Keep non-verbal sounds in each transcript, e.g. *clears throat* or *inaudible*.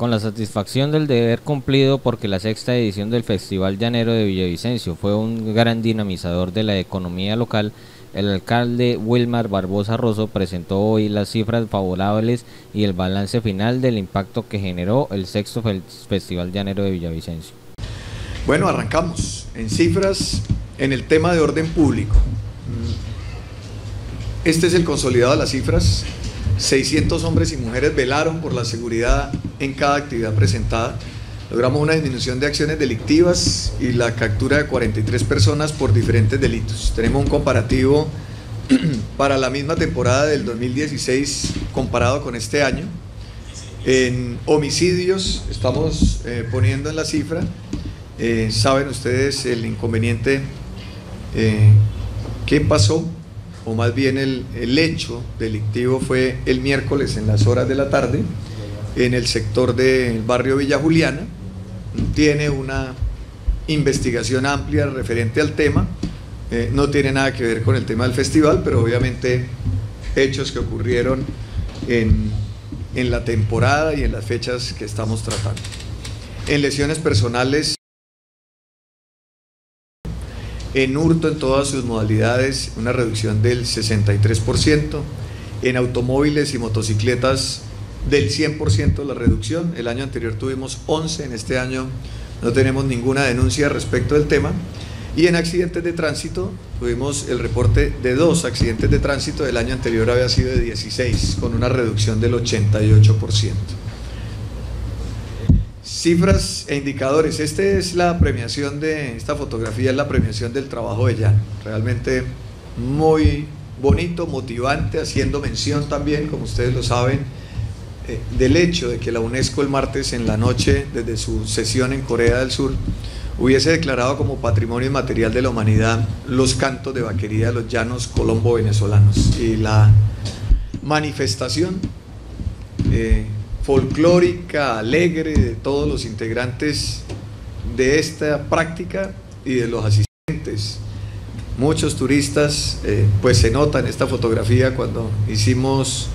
con la satisfacción del deber cumplido porque la sexta edición del Festival Llanero de Villavicencio fue un gran dinamizador de la economía local, el alcalde Wilmar Barbosa Rosso presentó hoy las cifras favorables y el balance final del impacto que generó el sexto Festival Llanero de Villavicencio. Bueno, arrancamos en cifras en el tema de orden público. Este es el consolidado de las cifras 600 hombres y mujeres velaron por la seguridad en cada actividad presentada. Logramos una disminución de acciones delictivas y la captura de 43 personas por diferentes delitos. Tenemos un comparativo *clears throat* para la misma temporada del 2016 comparado con este año. En homicidios estamos eh, poniendo en la cifra. Eh, Saben ustedes el inconveniente eh, que pasó o más bien el, hecho delictivo fue el miércoles en las horas de la tarde en el sector del barrio Villa Juliana. Tiene una investigación amplia referente al tema. Eh, no tiene nada que ver con el tema del festival, pero obviamente hechos que ocurrieron en, en la temporada y en las fechas que estamos tratando. En lesiones personales en hurto en todas sus modalidades una reducción del 63%, en automóviles y motocicletas del 100% la reducción, el año anterior tuvimos 11, en este año no tenemos ninguna denuncia respecto del tema, y en accidentes de tránsito tuvimos el reporte de dos. Accidentes de tránsito, el año anterior había sido de 16, con una reducción del 88%. Cifras e indicadores. Esta es la premiación de, esta fotografía es la premiación del trabajo de Jan. Realmente muy bonito, motivante, haciendo mención también, como ustedes lo saben, eh, del hecho de que la UNESCO el martes en la noche, desde su sesión en Corea del Sur, hubiese declarado como patrimonio inmaterial de la humanidad los cantos de vaquería de los llanos colombo-venezolanos. Y la manifestación eh, folclórica, alegre de todos los integrantes de esta práctica y de los asistentes. Muchos turistas, eh, pues se nota en esta fotografía cuando hicimos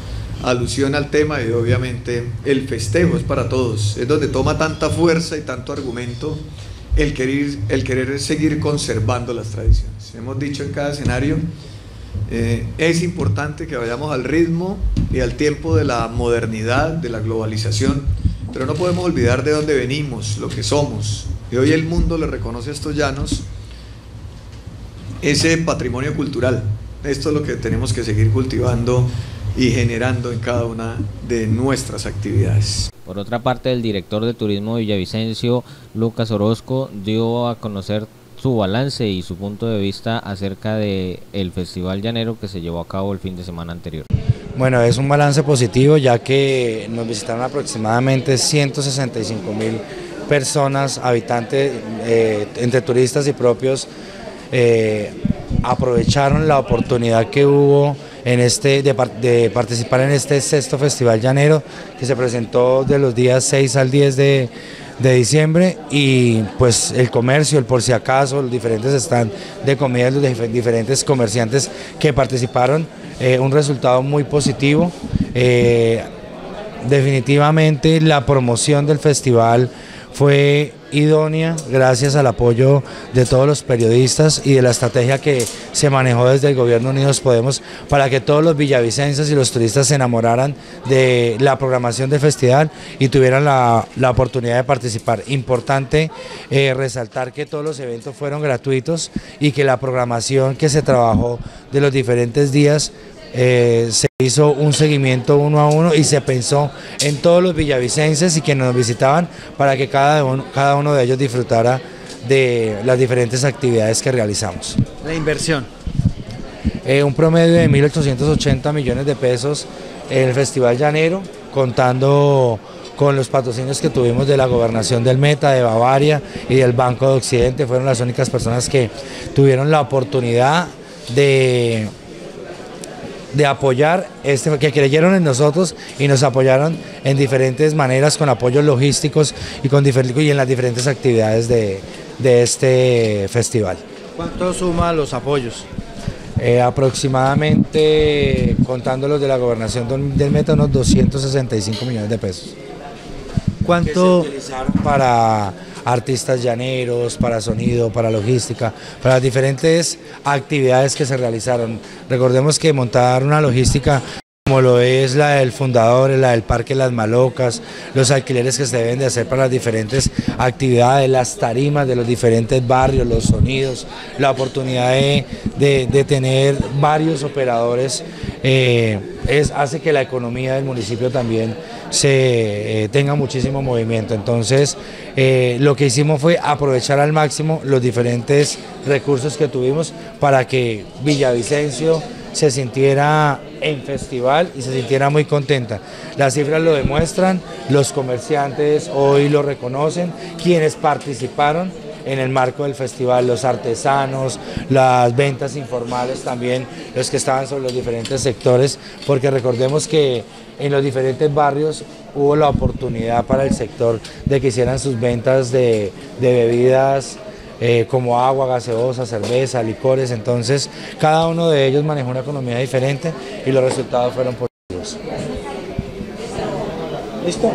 alusión al tema y obviamente el festejo es para todos, es donde toma tanta fuerza y tanto argumento el querer, el querer seguir conservando las tradiciones. Hemos dicho en cada escenario eh, es importante que vayamos al ritmo y al tiempo de la modernidad, de la globalización, pero no podemos olvidar de dónde venimos, lo que somos. Y hoy el mundo le reconoce a estos llanos ese patrimonio cultural. Esto es lo que tenemos que seguir cultivando y generando en cada una de nuestras actividades. Por otra parte, el director de Turismo de Villavicencio, Lucas Orozco, dio a conocer su balance y su punto de vista acerca del el Festival Llanero que se llevó a cabo el fin de semana anterior. Bueno, es un balance positivo ya que nos visitaron aproximadamente 165 mil personas, habitantes, eh, entre turistas y propios, eh, aprovecharon la oportunidad que hubo en este, de, de, participar en este sexto Festival Llanero que se presentó de los días 6 al 10 de de diciembre y pues el comercio, el por si acaso, los diferentes están de comida, los diferentes comerciantes que participaron, eh, un resultado muy positivo. Eh, definitivamente la promoción del festival fue gracias al apoyo de todos los periodistas y de la estrategia que se manejó desde el gobierno Unidos Podemos para que todos los villavicenses y los turistas se enamoraran de la programación del festival y tuvieran la, oportunidad de participar. Importante eh, resaltar que todos los eventos fueron gratuitos y que la programación que se trabajó de los diferentes días eh, se hizo un seguimiento uno a uno y se pensó en todos los villavicenses y quienes nos visitaban para que cada uno, cada uno de ellos disfrutara de las diferentes actividades que realizamos. La inversión. Eh, un promedio de 1.880 millones de pesos en el Festival Llanero, contando con los patrocinios que tuvimos de la Gobernación del Meta, de Bavaria y del Banco de Occidente, fueron las únicas personas que tuvieron la oportunidad de de apoyar, este, que creyeron en nosotros y nos apoyaron en diferentes maneras con apoyos logísticos y, con y en las diferentes actividades de, este festival. ¿Cuánto suma los apoyos? Eh, aproximadamente, contando los de la gobernación del Meta, unos 265 millones de pesos. ¿Cuánto? utilizaron para artistas llaneros, para sonido, para logística, para las diferentes actividades que se realizaron. Recordemos que montar una logística como lo es la del fundador, la del Parque Las Malocas, los alquileres que se deben de hacer para las diferentes actividades, las tarimas de los diferentes barrios, los sonidos, la oportunidad de, de- tener varios operadores, eh, hace que la economía del municipio también se eh, tenga muchísimo movimiento. Entonces, eh, lo que hicimos fue aprovechar al máximo los diferentes recursos que tuvimos para que Villavicencio se sintiera en festival y se sintiera muy contenta. Las cifras lo demuestran, los comerciantes hoy lo reconocen, quienes participaron en el marco del festival, los artesanos, las ventas informales también, los que estaban sobre los diferentes sectores, porque recordemos que en los diferentes barrios hubo la oportunidad para el sector de que hicieran sus ventas de, de bebidas eh, como agua, gaseosa, cerveza, licores, entonces cada uno de ellos manejó una economía diferente y los resultados fueron positivos. ¿Listo?